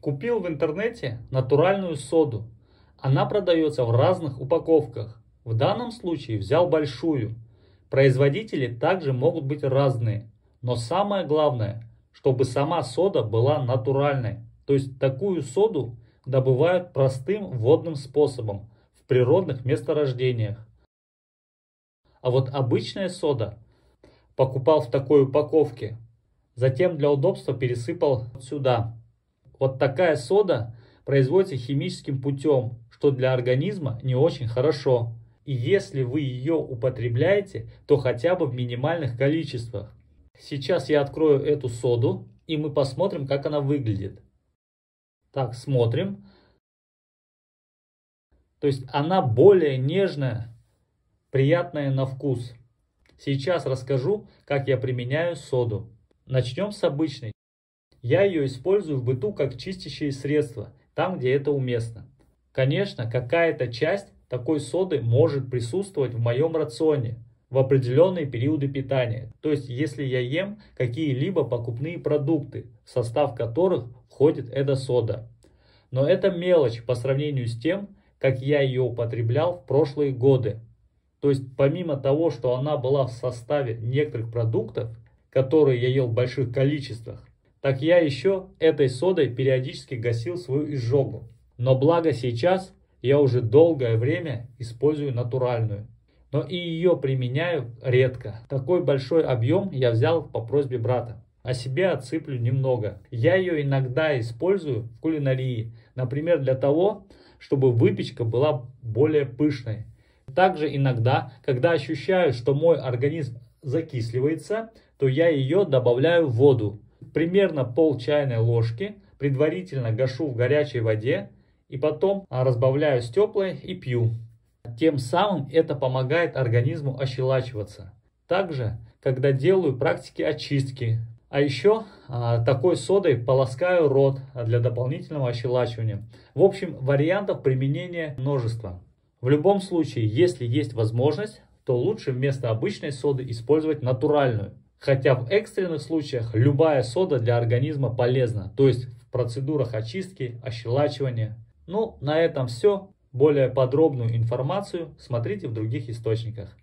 Купил в интернете натуральную соду. Она продается в разных упаковках. В данном случае взял большую. Производители также могут быть разные. Но самое главное, чтобы сама сода была натуральной. То есть такую соду добывают простым водным способом в природных месторождениях. А вот обычная сода покупал в такой упаковке. Затем для удобства пересыпал сюда. Вот такая сода производится химическим путем, что для организма не очень хорошо. И если вы ее употребляете, то хотя бы в минимальных количествах. Сейчас я открою эту соду и мы посмотрим, как она выглядит. Так, смотрим. То есть она более нежная, приятная на вкус. Сейчас расскажу, как я применяю соду. Начнем с обычной. Я ее использую в быту как чистящее средство, там где это уместно. Конечно, какая-то часть такой соды может присутствовать в моем рационе в определенные периоды питания. То есть, если я ем какие-либо покупные продукты, в состав которых входит эта сода. Но это мелочь по сравнению с тем, как я ее употреблял в прошлые годы. То есть помимо того, что она была в составе некоторых продуктов, которые я ел в больших количествах, так я еще этой содой периодически гасил свою изжогу. Но благо сейчас я уже долгое время использую натуральную. Но и ее применяю редко. Такой большой объем я взял по просьбе брата. О себе отсыплю немного. Я ее иногда использую в кулинарии. Например, для того, чтобы выпечка была более пышной. Также иногда, когда ощущаю, что мой организм закисливается, то я ее добавляю в воду. Примерно пол чайной ложки, предварительно гашу в горячей воде и потом разбавляю с теплой и пью. Тем самым это помогает организму ощелачиваться. Также, когда делаю практики очистки, а еще а, такой содой полоскаю рот для дополнительного ощелачивания. В общем, вариантов применения множество. В любом случае, если есть возможность, то лучше вместо обычной соды использовать натуральную. Хотя в экстренных случаях любая сода для организма полезна, то есть в процедурах очистки, ощелачивания. Ну, на этом все. Более подробную информацию смотрите в других источниках.